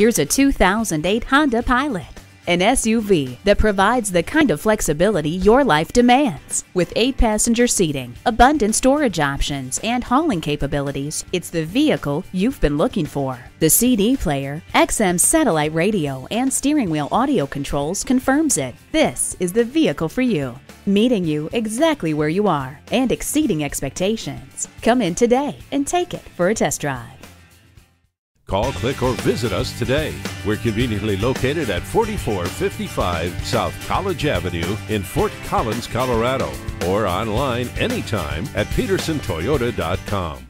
Here's a 2008 Honda Pilot. An SUV that provides the kind of flexibility your life demands. With eight passenger seating, abundant storage options, and hauling capabilities, it's the vehicle you've been looking for. The CD player, XM satellite radio, and steering wheel audio controls confirms it. This is the vehicle for you. Meeting you exactly where you are and exceeding expectations. Come in today and take it for a test drive. Call, click, or visit us today. We're conveniently located at 4455 South College Avenue in Fort Collins, Colorado, or online anytime at pedersentoyota.com.